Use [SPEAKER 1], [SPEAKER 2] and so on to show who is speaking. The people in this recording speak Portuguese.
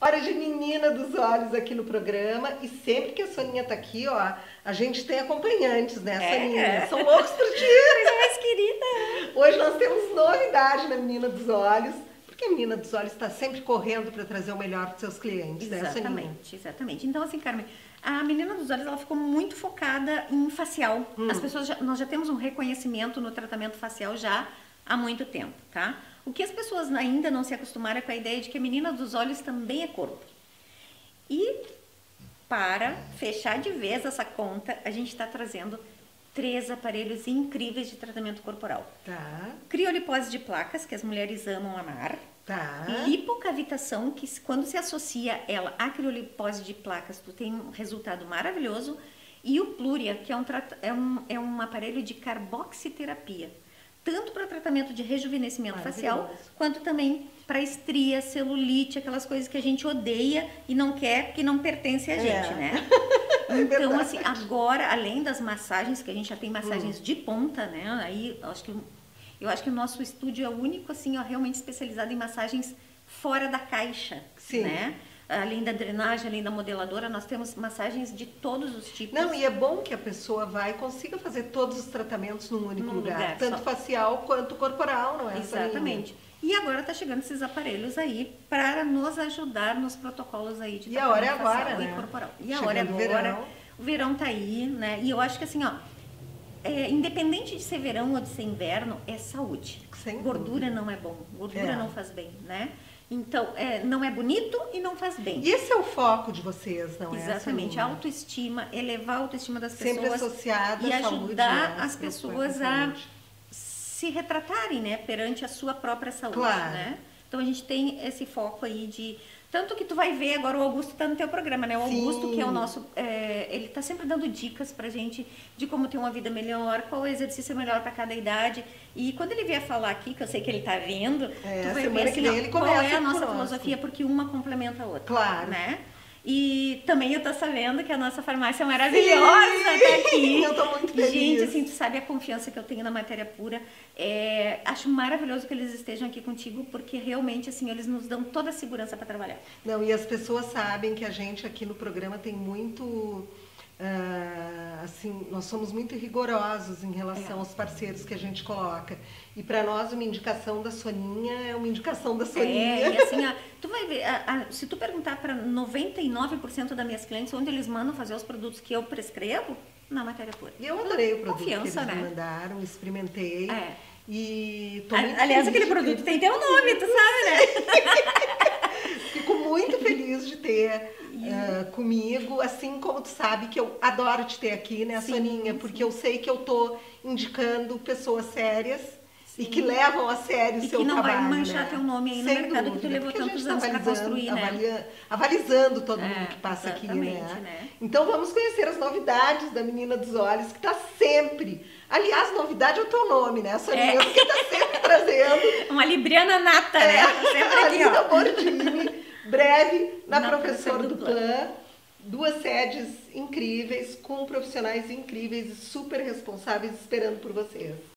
[SPEAKER 1] Hora de menina dos olhos aqui no programa e sempre que a Soninha tá aqui, ó, a gente tem acompanhantes, né,
[SPEAKER 2] É.
[SPEAKER 1] Soninha? São loucos por ti.
[SPEAKER 2] Coisa mais querida.
[SPEAKER 1] Hoje nós temos novidade na Menina dos Olhos, porque a Menina dos Olhos está sempre correndo para trazer o melhor para seus clientes, né, Soninha?
[SPEAKER 2] Exatamente, exatamente. Então, assim, Carmen, a menina dos olhos ela ficou muito focada em facial.
[SPEAKER 1] Hum.
[SPEAKER 2] As pessoas já- nós já temos um reconhecimento no tratamento facial já há muito tempo, tá? O que as pessoas ainda não se acostumaram é com a ideia de que a menina dos olhos também é corpo. E para fechar de vez essa conta, a gente está trazendo três aparelhos incríveis de tratamento corporal.
[SPEAKER 1] Tá,
[SPEAKER 2] Criolipose de placas, que as mulheres amam amar.
[SPEAKER 1] Tá.
[SPEAKER 2] Lipocavitação, que quando se associa ela à criolipose de placas, tu tem um resultado maravilhoso. E o Plúria, que é um, é um, é um aparelho de carboxiterapia, tanto para tratamento de rejuvenescimento facial, quanto também para estria, celulite, aquelas coisas que a gente odeia e não quer, que não pertence a gente,
[SPEAKER 1] É.
[SPEAKER 2] né?
[SPEAKER 1] É
[SPEAKER 2] Então,
[SPEAKER 1] verdade.
[SPEAKER 2] assim, agora, além das massagens, que a gente já tem massagens de ponta, né? Aí, acho que, eu acho que o nosso estúdio é o único, assim, ó, realmente especializado em massagens fora da caixa,
[SPEAKER 1] Sim.
[SPEAKER 2] né? Além da drenagem, além da modeladora, nós temos massagens de todos os tipos.
[SPEAKER 1] Não, e é bom que a pessoa vai e consiga fazer todos os tratamentos num único
[SPEAKER 2] Num
[SPEAKER 1] lugar,
[SPEAKER 2] lugar
[SPEAKER 1] tanto
[SPEAKER 2] só.
[SPEAKER 1] facial quanto corporal, não é?
[SPEAKER 2] Exatamente. E agora tá chegando esses aparelhos aí para nos ajudar nos protocolos aí de
[SPEAKER 1] E a hora é agora,
[SPEAKER 2] facial
[SPEAKER 1] né?
[SPEAKER 2] e corporal. E a hora é agora.
[SPEAKER 1] verão.
[SPEAKER 2] O verão tá aí, né? E eu acho que assim, ó, é, independente de ser verão ou de ser inverno, é saúde.
[SPEAKER 1] Sem
[SPEAKER 2] Gordura não é bom, gordura
[SPEAKER 1] É.
[SPEAKER 2] não faz bem, né? Então, é, não é bonito e não faz bem.
[SPEAKER 1] E esse é o foco de vocês, não é?
[SPEAKER 2] Exatamente, a autoestima, elevar a autoestima das
[SPEAKER 1] Sempre
[SPEAKER 2] pessoas
[SPEAKER 1] associada
[SPEAKER 2] e
[SPEAKER 1] à saúde,
[SPEAKER 2] ajudar
[SPEAKER 1] né?
[SPEAKER 2] as
[SPEAKER 1] com
[SPEAKER 2] pessoas
[SPEAKER 1] a
[SPEAKER 2] se retratarem, né, perante a sua própria saúde,
[SPEAKER 1] Claro.
[SPEAKER 2] né? Então a gente tem esse foco aí de tanto que tu vai ver agora o Augusto tá no teu programa, né? O
[SPEAKER 1] Sim.
[SPEAKER 2] Augusto que é o nosso, é, ele tá sempre dando dicas pra gente de como ter uma vida melhor, qual o exercício melhor para cada idade. E quando ele vier falar aqui, que eu sei que ele tá vendo,
[SPEAKER 1] É,
[SPEAKER 2] tu vai ver assim,
[SPEAKER 1] ele
[SPEAKER 2] qual é a nossa filosofia, porque uma complementa a outra.
[SPEAKER 1] Claro.
[SPEAKER 2] Né? E também eu tô sabendo que a nossa farmácia é maravilhosa
[SPEAKER 1] Sim,
[SPEAKER 2] tá aqui.
[SPEAKER 1] eu tô muito feliz.
[SPEAKER 2] Gente, assim, tu sabe a confiança que eu tenho na matéria pura. É, acho maravilhoso que eles estejam aqui contigo, porque realmente, assim, eles nos dão toda a segurança para trabalhar.
[SPEAKER 1] Não, e as pessoas sabem que a gente aqui no programa tem muito. Ah, assim, nós somos muito rigorosos em relação
[SPEAKER 2] É.
[SPEAKER 1] aos parceiros que a gente coloca. E para nós, uma indicação da Soninha é uma indicação da Soninha.
[SPEAKER 2] É, e assim, ó, tu vai ver, a- a- se tu perguntar para 99% das minhas clientes onde eles mandam fazer os produtos que eu prescrevo, na matéria pura.
[SPEAKER 1] E eu adorei o produto
[SPEAKER 2] Confiança,
[SPEAKER 1] que eles
[SPEAKER 2] né?
[SPEAKER 1] mandaram, experimentei.
[SPEAKER 2] É.
[SPEAKER 1] E
[SPEAKER 2] A- Aliás,
[SPEAKER 1] feliz
[SPEAKER 2] aquele produto tem teu nome, tu sabe, né?
[SPEAKER 1] Fico muito feliz de ter ah, comigo, assim como tu sabe que eu adoro te ter aqui, né,
[SPEAKER 2] Sim,
[SPEAKER 1] Soninha? Porque eu sei que eu tô indicando pessoas sérias e que levam a sério o
[SPEAKER 2] E
[SPEAKER 1] seu
[SPEAKER 2] que não vai
[SPEAKER 1] trabalho.
[SPEAKER 2] manchar
[SPEAKER 1] né?
[SPEAKER 2] teu nome aí no
[SPEAKER 1] Sem
[SPEAKER 2] mercado que tu
[SPEAKER 1] dúvida,
[SPEAKER 2] levou tantos
[SPEAKER 1] gente tá
[SPEAKER 2] anos pra
[SPEAKER 1] avalizando-
[SPEAKER 2] construir, né?
[SPEAKER 1] avalizando todo
[SPEAKER 2] É,
[SPEAKER 1] mundo que passa aqui, né?
[SPEAKER 2] né?
[SPEAKER 1] Então vamos conhecer as novidades da Menina dos Olhos, que tá sempre. Aliás, novidade é o teu nome, né, Soninha?
[SPEAKER 2] É.
[SPEAKER 1] Porque tá sempre trazendo
[SPEAKER 2] Uma libriana nata, né?
[SPEAKER 1] é,
[SPEAKER 2] Tá sempre aqui,
[SPEAKER 1] Alina
[SPEAKER 2] ó.
[SPEAKER 1] Bordini, breve na,
[SPEAKER 2] Na
[SPEAKER 1] Professor
[SPEAKER 2] Professor
[SPEAKER 1] do
[SPEAKER 2] do
[SPEAKER 1] Plan. Duas sedes incríveis, com profissionais incríveis e super responsáveis esperando por vocês.